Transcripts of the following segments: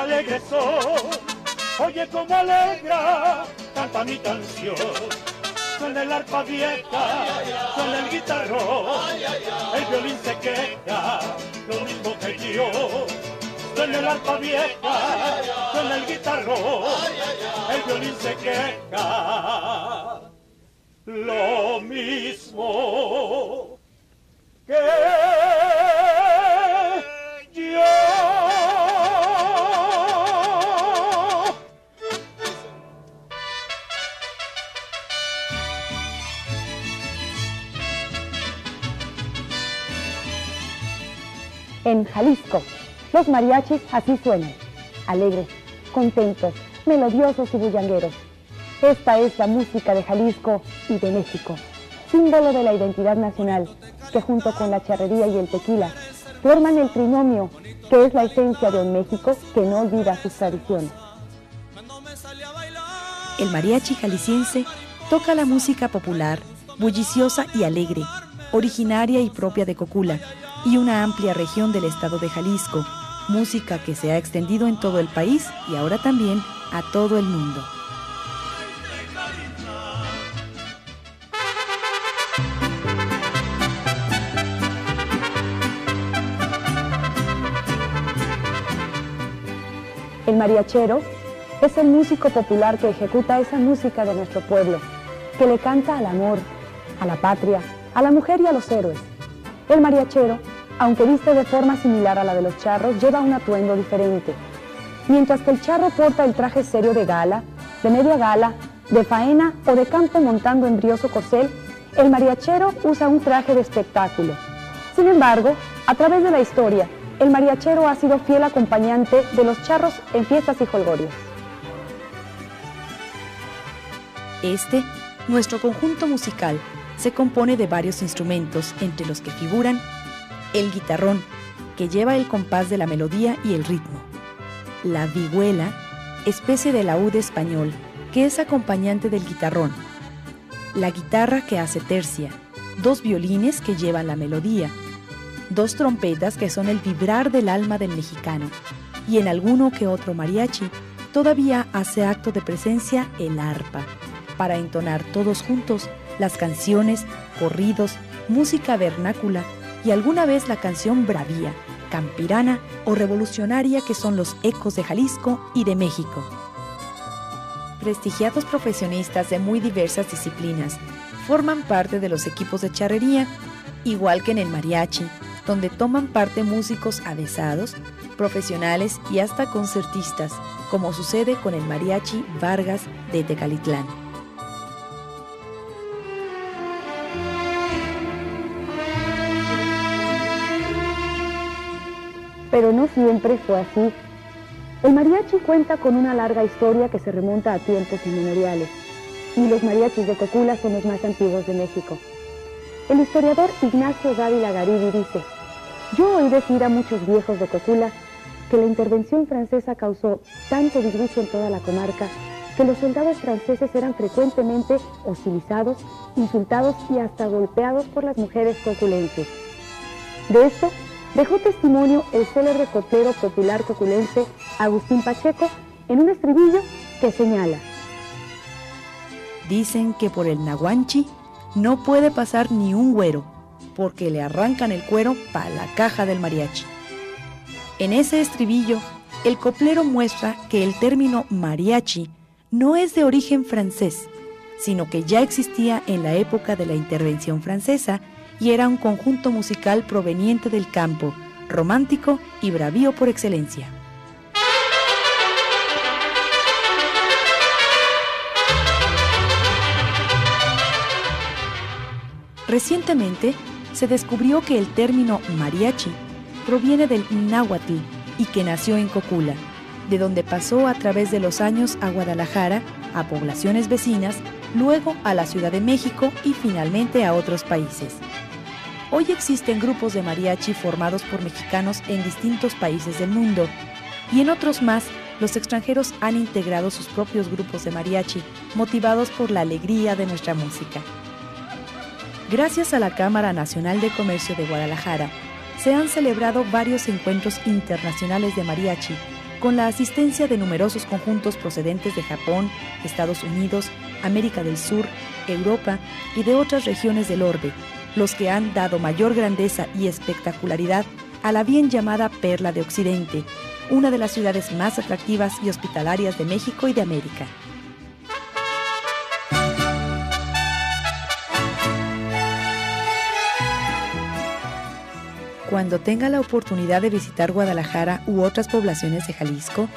alegre soy. Oye como alegra, canta mi canción. Suena el arpa vieja, suena el guitarrón, el violín se queja, lo mismo que yo. Suena el arpa vieja, suena el guitarrón, el violín se queja, lo mismo que En Jalisco, los mariachis así suenan, alegres, contentos, melodiosos y bullangueros. Esta es la música de Jalisco y de México, símbolo de la identidad nacional, que junto con la charrería y el tequila forman el trinomio que es la esencia de un México que no olvida sus tradiciones. El mariachi jalisciense toca la música popular, bulliciosa y alegre, originaria y propia de Cocula y una amplia región del estado de Jalisco, música que se ha extendido en todo el país y ahora también a todo el mundo. El mariachero es el músico popular que ejecuta esa música de nuestro pueblo, que le canta al amor, a la patria, a la mujer y a los héroes. El mariachero, aunque viste de forma similar a la de los charros, lleva un atuendo diferente. Mientras que el charro porta el traje serio de gala, de media gala, de faena o de campo montando en brioso corcel, el mariachero usa un traje de espectáculo. Sin embargo, a través de la historia, el mariachero ha sido fiel acompañante de los charros en fiestas y jolgorios. Este, nuestro conjunto musical, se compone de varios instrumentos, entre los que figuran el guitarrón, que lleva el compás de la melodía y el ritmo, la vihuela, especie de laúd español, que es acompañante del guitarrón, la guitarra que hace tercia, dos violines que llevan la melodía, dos trompetas que son el vibrar del alma del mexicano, y en alguno que otro mariachi todavía hace acto de presencia el arpa, para entonar todos juntos las canciones, corridos, música vernácula y alguna vez la canción bravía, campirana o revolucionaria que son los ecos de Jalisco y de México. Prestigiados profesionistas de muy diversas disciplinas forman parte de los equipos de charrería, igual que en el mariachi, donde toman parte músicos avesados, profesionales y hasta concertistas, como sucede con el mariachi Vargas de Tecalitlán. Pero no siempre fue así. El mariachi cuenta con una larga historia que se remonta a tiempos inmemoriales, y los mariachis de Cocula son los más antiguos de México. El historiador Ignacio Dávila Garidi dice, yo oí decir a muchos viejos de Cocula que la intervención francesa causó tanto disgusto en toda la comarca que los soldados franceses eran frecuentemente hostilizados, insultados y hasta golpeados por las mujeres coculenses. De esto dejó testimonio el célebre coplero popular coculense Agustín Pacheco en un estribillo que señala. Dicen que por el Nahuanchi no puede pasar ni un güero, porque le arrancan el cuero para la caja del mariachi. En ese estribillo, el coplero muestra que el término mariachi no es de origen francés, sino que ya existía en la época de la intervención francesa y era un conjunto musical proveniente del campo, romántico y bravío por excelencia. Recientemente se descubrió que el término mariachi proviene del náhuatl y que nació en Cocula, de donde pasó a través de los años a Guadalajara, a poblaciones vecinas, luego a la Ciudad de México y finalmente a otros países. Hoy existen grupos de mariachi formados por mexicanos en distintos países del mundo y en otros más los extranjeros han integrado sus propios grupos de mariachi motivados por la alegría de nuestra música. Gracias a la Cámara Nacional de Comercio de Guadalajara, se han celebrado varios encuentros internacionales de mariachi con la asistencia de numerosos conjuntos procedentes de Japón, Estados Unidos, América del Sur, Europa y de otras regiones del orbe, los que han dado mayor grandeza y espectacularidad a la bien llamada Perla de Occidente, una de las ciudades más atractivas y hospitalarias de México y de América. Cuando tenga la oportunidad de visitar Guadalajara u otras poblaciones de Jalisco,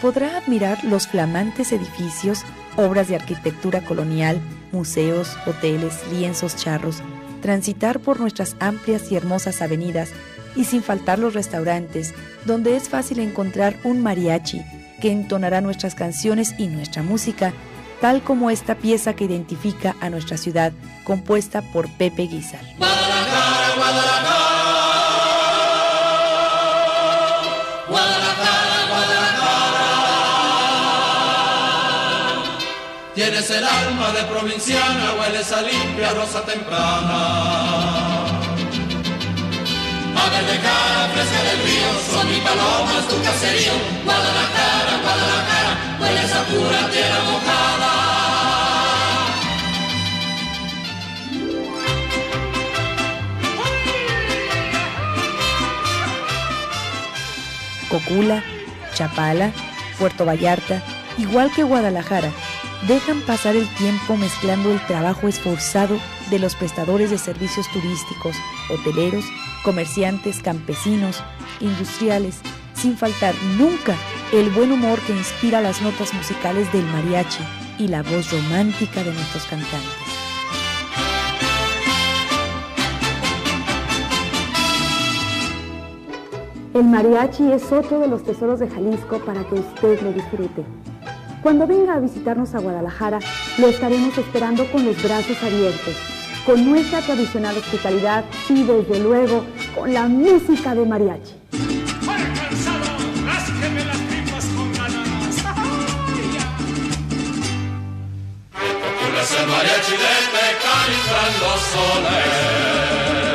podrá admirar los flamantes edificios, obras de arquitectura colonial, museos, hoteles, lienzos charros, transitar por nuestras amplias y hermosas avenidas y sin faltar los restaurantes, donde es fácil encontrar un mariachi que entonará nuestras canciones y nuestra música, tal como esta pieza que identifica a nuestra ciudad, compuesta por Pepe Guizar. Tienes el alma de provinciana, hueles a limpia rosa temprana. Madre de cara, fresca del río, son mi palomas, tu caserío. Guadalajara, Guadalajara, hueles a pura tierra mojada. Cocula, Chapala, Puerto Vallarta, igual que Guadalajara, dejan pasar el tiempo mezclando el trabajo esforzado de los prestadores de servicios turísticos, hoteleros, comerciantes, campesinos, industriales, sin faltar nunca el buen humor que inspira las notas musicales del mariachi y la voz romántica de nuestros cantantes. El mariachi es otro de los tesoros de Jalisco para que usted lo disfrute. Cuando venga a visitarnos a Guadalajara, lo estaremos esperando con los brazos abiertos, con nuestra tradicional hospitalidad y desde luego con la música de mariachi. el mariachi de los soles.